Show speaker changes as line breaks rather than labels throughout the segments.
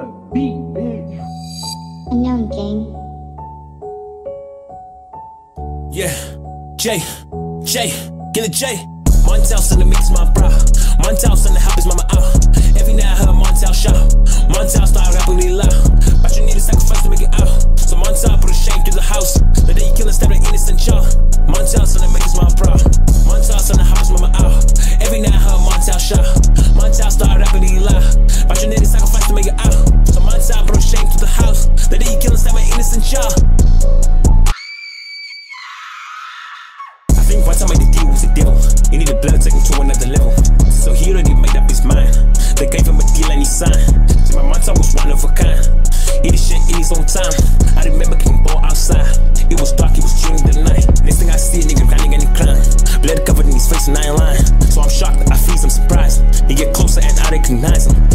the beat, bitch.
Young gang.
Yeah, J, J, get a J. Montell in the mix, my bro. Montell in the help is mama out. Every night I heard Montell shout. Montell child. I think one time I did deal with the devil. He needed blood taken to another level. So he already made up his mind. They gave him a deal and he signed. See, my mentor was one of a kind. He did shit in his own time. I remember getting ball outside. It was dark, it was during the night. Next thing I see a nigga running and crying. Blood covered in his face and I ain't lying. So I'm shocked, I freeze, I'm surprised. He get closer and I recognize him.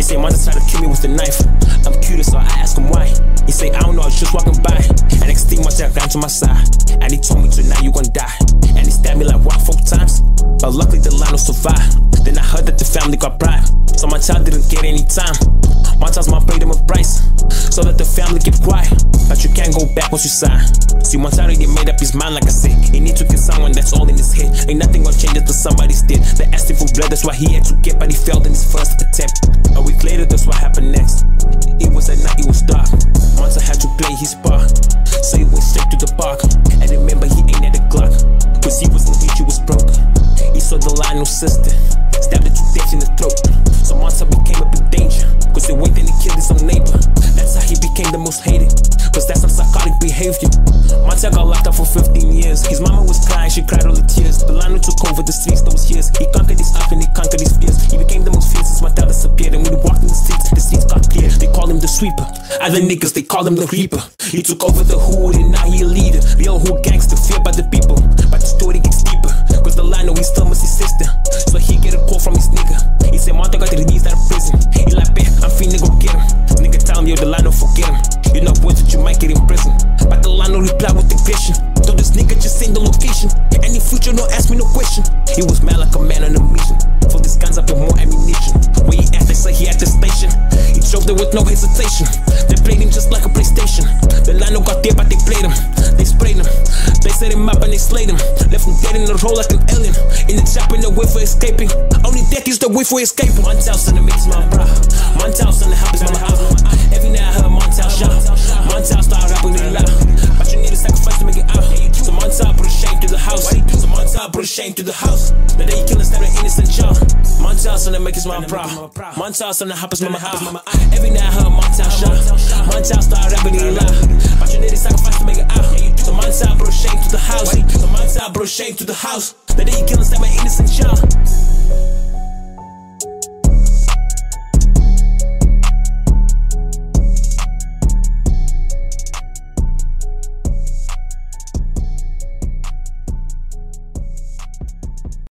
He say, Monster tried to kill me with a knife. I'm curious, so I ask him why. He say, I don't know, I was just walking by. And next thing, Monster ran to my side. And he told me, tonight you gonna die. And he stabbed me like what, four times? But luckily the line will survive. Then I heard that the family got bribed. So my child didn't get any time. My child's my him a price. So that the family kept quiet. But you can't go back once you sign. See, once I already made up his mind, like I said. He need to kill someone that's all in his head. Ain't nothing gonna change until somebody's dead. They asked him for blood, that's why he had to get, but he failed in his first attempt. A week later, that's what happened next. It was at night, it was dark. Monster had to play his part. So he went straight to the park. And remember, he ain't at the Glock. Cause he was in rich, he was broke. He saw the Lionel sister. Stabbed her to death in the throat. So Monster became a neighbor. That's how he became the most hated. Cause that's some psychotic behavior. Monster got locked up for 15 years. His mama was crying, she cried all the tears. The Lionel took over the streets those years. He conquered his up and he conquered his fears. He became the most fierce since Montell disappeared. And when he walked in the streets, the streets got clear. They call him the sweeper. Other niggas, they call him the reaper. He took over the hood and now he a leader. Real hood aggression. Told this nigga just send the location. Any future, don't ask me no question. He was mad like a man on a mission. For these guns up and more ammunition. Where he at, they say he at the station. He drove there with no hesitation. They played him just like a PlayStation. The Lionel got there, but they played him. They sprayed him. They set him up and they slayed him. Left him dead in the hole like an alien. In the trap, in the way for escaping. Only death is the way for escaping. Montell's in the mix, my. Montell's in the help is mama out. The house. So Montell a shame to the house. The day you kill instead of innocent child. Montell's in the mix, my bro. Montell's in the help is mama out. Every night I heard Montell shout. Montell start rapping really loud. But you need a sacrifice to make it out. So Montell a shame to the house. So Montell a shame to the house. The day you kill instead of innocent child.